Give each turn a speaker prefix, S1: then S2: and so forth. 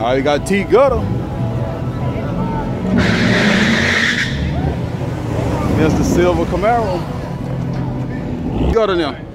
S1: All right, got T Gutter. Here's the silver Camaro. Gutter now.